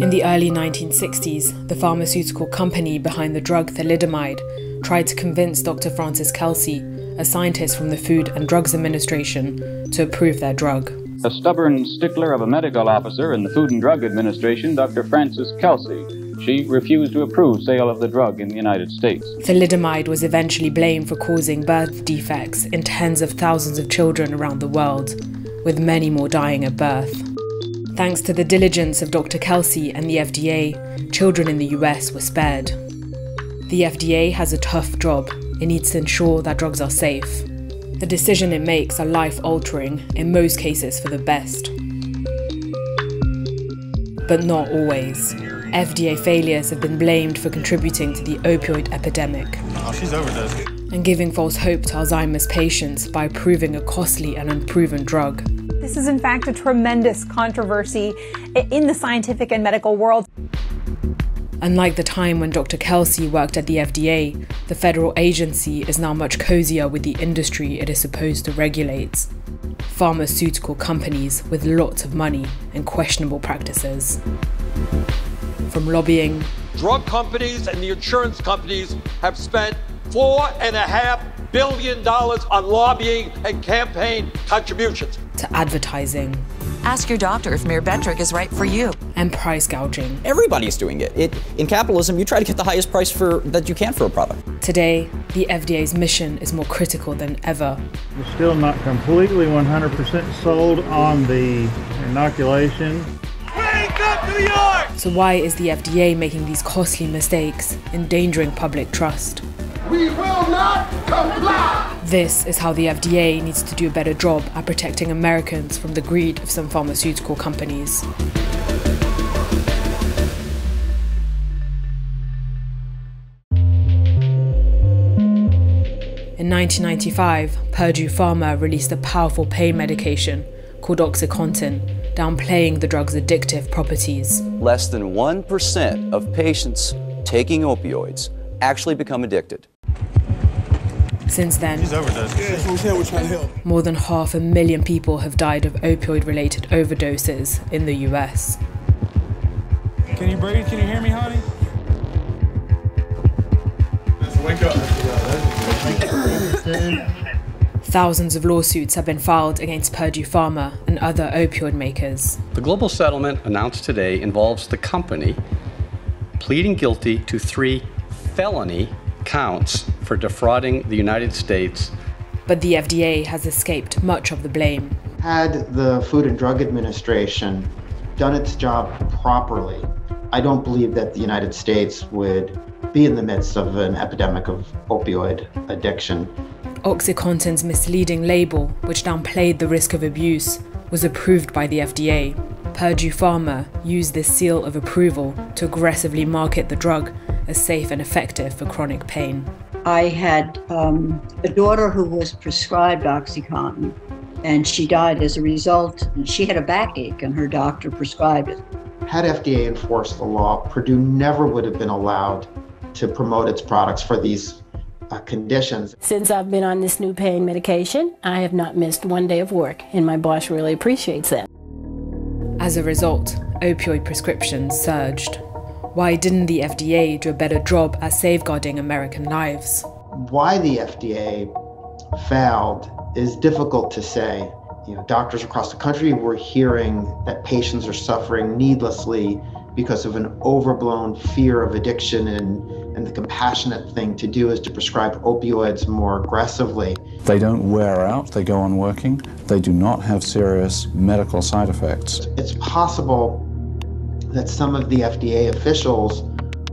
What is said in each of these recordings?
In the early 1960s, the pharmaceutical company behind the drug thalidomide tried to convince Dr. Frances Kelsey, a scientist from the Food and Drugs Administration, to approve their drug. A stubborn stickler of a medical officer in the Food and Drug Administration, Dr. Frances Kelsey, she refused to approve sale of the drug in the United States. Thalidomide was eventually blamed for causing birth defects in tens of thousands of children around the world, with many more dying at birth. Thanks to the diligence of Dr. Kelsey and the FDA, children in the US were spared. The FDA has a tough job. It needs to ensure that drugs are safe. The decision it makes are life altering, in most cases for the best. But not always. FDA failures have been blamed for contributing to the opioid epidemic. Oh, she's overdosed. And giving false hope to Alzheimer's patients by approving a costly and unproven drug. This is, in fact, a tremendous controversy in the scientific and medical world. Unlike the time when Dr. Kelsey worked at the FDA, the federal agency is now much cozier with the industry it is supposed to regulate. Pharmaceutical companies with lots of money and questionable practices from lobbying. Drug companies and the insurance companies have spent four and a half billion dollars on lobbying and campaign contributions. To advertising. Ask your doctor if Myrbetriq is right for you. And price gouging. Everybody's doing it. it. In capitalism, you try to get the highest price for that you can for a product. Today, the FDA's mission is more critical than ever. We're still not completely 100% sold on the inoculation. Wake up New York! So why is the FDA making these costly mistakes, endangering public trust? We will not comply! This is how the FDA needs to do a better job at protecting Americans from the greed of some pharmaceutical companies. In 1995, Purdue Pharma released a powerful pain medication called OxyContin, downplaying the drug's addictive properties. Less than 1% of patients taking opioids actually become addicted. Since then, more than half a million people have died of opioid related overdoses in the US. Can you breathe? Can you hear me, honey? Let's wake up. Thousands of lawsuits have been filed against Purdue Pharma and other opioid makers. The global settlement announced today involves the company pleading guilty to three felony counts for defrauding the United States. But the FDA has escaped much of the blame. Had the Food and Drug Administration done its job properly, I don't believe that the United States would be in the midst of an epidemic of opioid addiction. OxyContin's misleading label, which downplayed the risk of abuse, was approved by the FDA. Purdue Pharma used this seal of approval to aggressively market the drug as safe and effective for chronic pain. I had um, a daughter who was prescribed OxyContin, and she died as a result. She had a backache, and her doctor prescribed it. Had FDA enforced the law, Purdue never would have been allowed to promote its products for these uh, conditions. Since I've been on this new pain medication, I have not missed one day of work, and my boss really appreciates that. As a result, opioid prescriptions surged. Why didn't the FDA do a better job at safeguarding American lives? Why the FDA failed is difficult to say. You know, doctors across the country were hearing that patients are suffering needlessly because of an overblown fear of addiction and, and the compassionate thing to do is to prescribe opioids more aggressively. They don't wear out, they go on working, they do not have serious medical side effects. It's possible that some of the FDA officials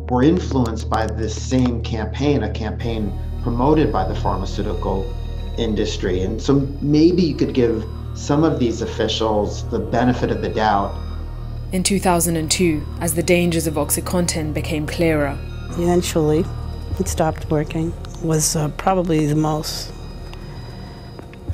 were influenced by this same campaign, a campaign promoted by the pharmaceutical industry. And so maybe you could give some of these officials the benefit of the doubt in 2002, as the dangers of OxyContin became clearer. Eventually, it stopped working. It was uh, probably the most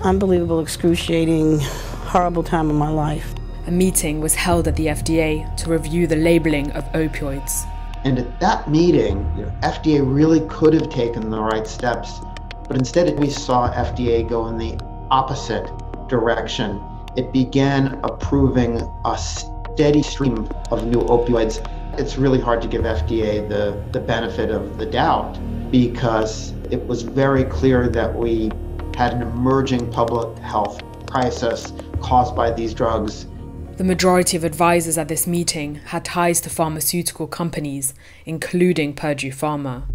unbelievable, excruciating, horrible time of my life. A meeting was held at the FDA to review the labeling of opioids. And at that meeting, you know, FDA really could have taken the right steps, but instead we saw FDA go in the opposite direction it began approving a steady stream of new opioids. It's really hard to give FDA the, the benefit of the doubt because it was very clear that we had an emerging public health crisis caused by these drugs. The majority of advisors at this meeting had ties to pharmaceutical companies, including Purdue Pharma.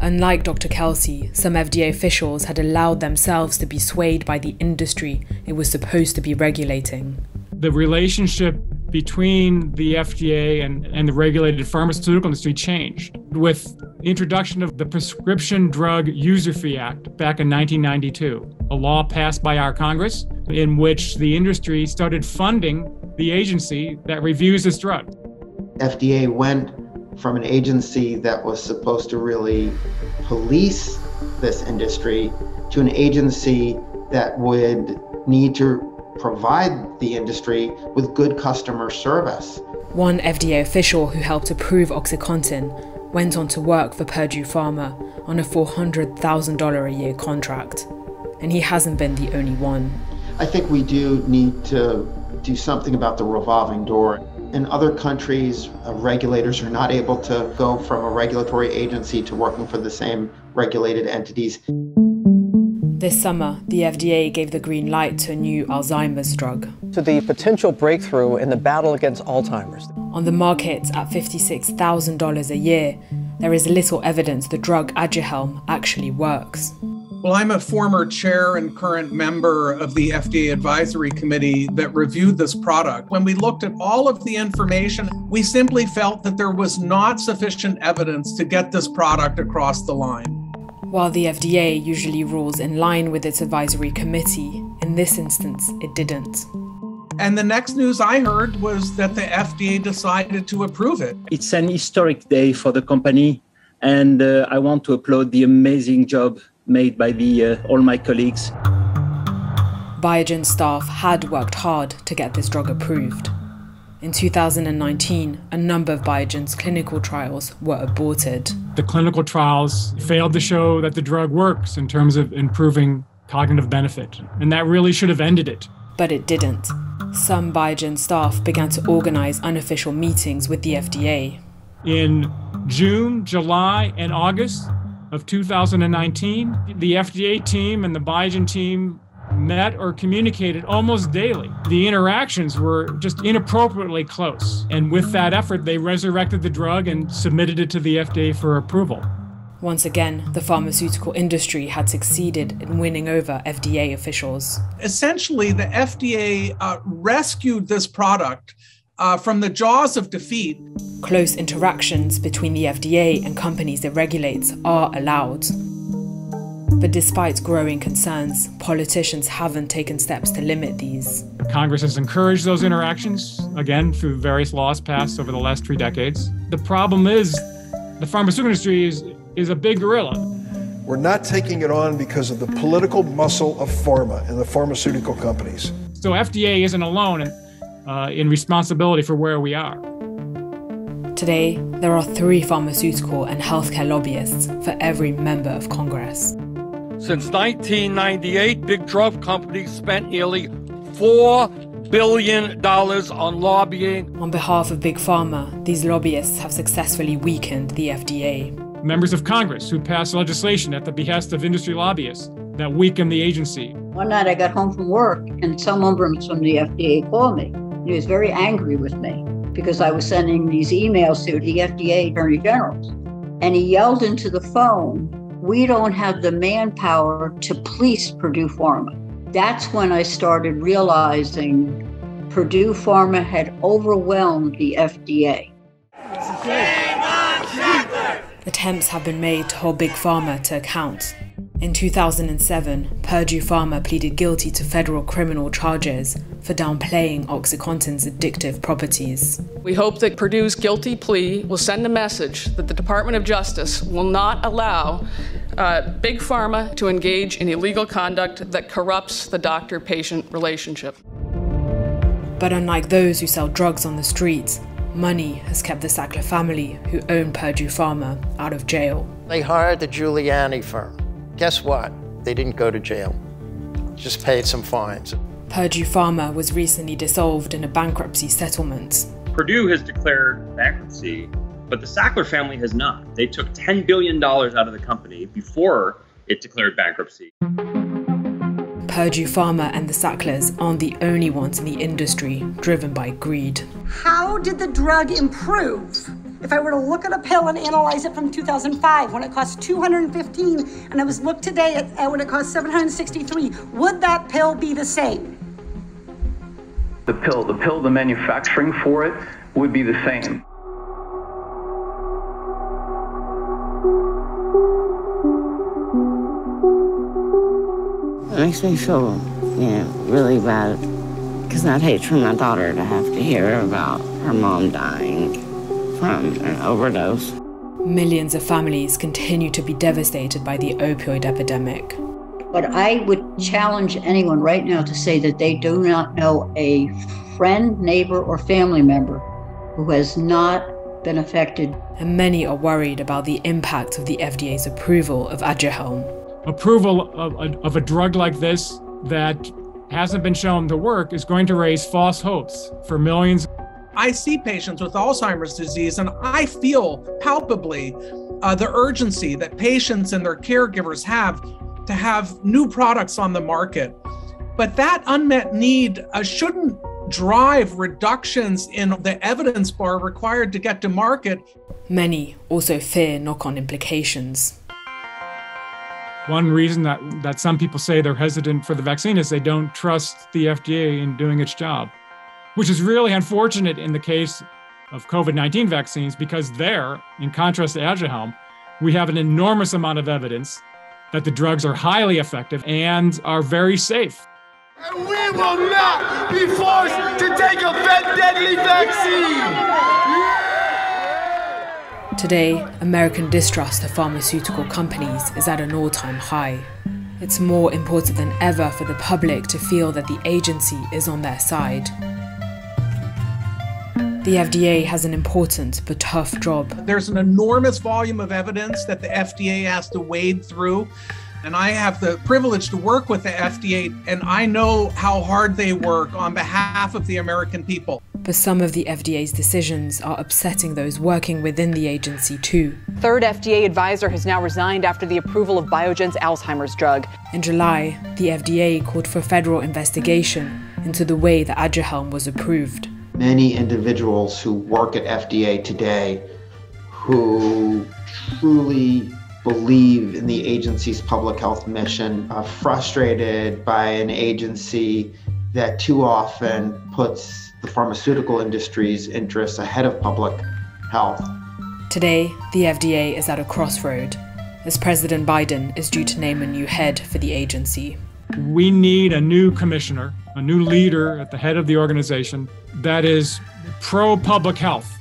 Unlike Dr. Kelsey, some FDA officials had allowed themselves to be swayed by the industry it was supposed to be regulating. The relationship between the FDA and, and the regulated pharmaceutical industry changed with the introduction of the Prescription Drug User Fee Act back in 1992, a law passed by our Congress in which the industry started funding the agency that reviews this drug. FDA went from an agency that was supposed to really police this industry to an agency that would need to provide the industry with good customer service. One FDA official who helped approve OxyContin went on to work for Purdue Pharma on a $400,000 a year contract. And he hasn't been the only one. I think we do need to do something about the revolving door. In other countries, uh, regulators are not able to go from a regulatory agency to working for the same regulated entities. This summer, the FDA gave the green light to a new Alzheimer's drug. To the potential breakthrough in the battle against Alzheimer's. On the market at $56,000 a year, there is little evidence the drug Aduhelm actually works. Well, I'm a former chair and current member of the FDA advisory committee that reviewed this product. When we looked at all of the information, we simply felt that there was not sufficient evidence to get this product across the line. While the FDA usually rules in line with its advisory committee, in this instance, it didn't. And the next news I heard was that the FDA decided to approve it. It's an historic day for the company, and uh, I want to applaud the amazing job made by the, uh, all my colleagues. Biogen staff had worked hard to get this drug approved. In 2019, a number of Biogen's clinical trials were aborted. The clinical trials failed to show that the drug works in terms of improving cognitive benefit, and that really should have ended it. But it didn't. Some Biogen staff began to organize unofficial meetings with the FDA. In June, July, and August of 2019, the FDA team and the Biogen team met or communicated almost daily. The interactions were just inappropriately close. And with that effort, they resurrected the drug and submitted it to the FDA for approval. Once again, the pharmaceutical industry had succeeded in winning over FDA officials. Essentially, the FDA uh, rescued this product uh, from the jaws of defeat. Close interactions between the FDA and companies it regulates are allowed. But despite growing concerns, politicians haven't taken steps to limit these. Congress has encouraged those interactions, again, through various laws passed over the last three decades. The problem is the pharmaceutical industry is, is a big gorilla. We're not taking it on because of the political muscle of pharma and the pharmaceutical companies. So FDA isn't alone in, uh, in responsibility for where we are. Today, there are three pharmaceutical and healthcare lobbyists for every member of Congress. Since 1998, big drug companies spent nearly $4 billion on lobbying. On behalf of Big Pharma, these lobbyists have successfully weakened the FDA. Members of Congress who passed legislation at the behest of industry lobbyists that weakened the agency. One night I got home from work and someone from the FDA called me. He was very angry with me because I was sending these emails to the FDA attorney generals. And he yelled into the phone, we don't have the manpower to police Purdue Pharma. That's when I started realizing Purdue Pharma had overwhelmed the FDA. Attempts have been made to hold Big Pharma to account. In 2007, Purdue Pharma pleaded guilty to federal criminal charges for downplaying OxyContin's addictive properties. We hope that Purdue's guilty plea will send a message that the Department of Justice will not allow uh, Big Pharma to engage in illegal conduct that corrupts the doctor patient relationship. But unlike those who sell drugs on the streets, money has kept the Sackler family, who own Purdue Pharma, out of jail. They hired the Giuliani firm. Guess what? They didn't go to jail. just paid some fines. Purdue Pharma was recently dissolved in a bankruptcy settlement. Purdue has declared bankruptcy, but the Sackler family has not. They took $10 billion out of the company before it declared bankruptcy. Purdue Pharma and the Sacklers aren't the only ones in the industry driven by greed. How did the drug improve? If I were to look at a pill and analyze it from 2005 when it cost 215 and I was looked today at, at when it cost 763, would that pill be the same? The pill, the pill, the manufacturing for it would be the same. It makes me feel, you know, really bad because I'd hate for my daughter to have to hear about her mom dying from an overdose. Millions of families continue to be devastated by the opioid epidemic. But I would challenge anyone right now to say that they do not know a friend, neighbor, or family member who has not been affected. And many are worried about the impact of the FDA's approval of Aduhelm approval of a, of a drug like this that hasn't been shown to work is going to raise false hopes for millions. I see patients with Alzheimer's disease, and I feel palpably uh, the urgency that patients and their caregivers have to have new products on the market. But that unmet need uh, shouldn't drive reductions in the evidence bar required to get to market. Many also fear knock on implications. One reason that, that some people say they're hesitant for the vaccine is they don't trust the FDA in doing its job, which is really unfortunate in the case of COVID 19 vaccines because there, in contrast to Aduhelm, we have an enormous amount of evidence that the drugs are highly effective and are very safe. And we will not be forced to take a deadly vaccine! Today, American distrust of pharmaceutical companies is at an all time high. It's more important than ever for the public to feel that the agency is on their side. The FDA has an important but tough job. There's an enormous volume of evidence that the FDA has to wade through. And I have the privilege to work with the FDA, and I know how hard they work on behalf of the American people but some of the FDA's decisions are upsetting those working within the agency too. Third FDA advisor has now resigned after the approval of Biogen's Alzheimer's drug. In July, the FDA called for federal investigation into the way that Aduhelm was approved. Many individuals who work at FDA today who truly believe in the agency's public health mission are frustrated by an agency that too often puts the pharmaceutical industry's interests ahead of public health. Today, the FDA is at a crossroad as President Biden is due to name a new head for the agency. We need a new commissioner, a new leader at the head of the organization that is pro public health,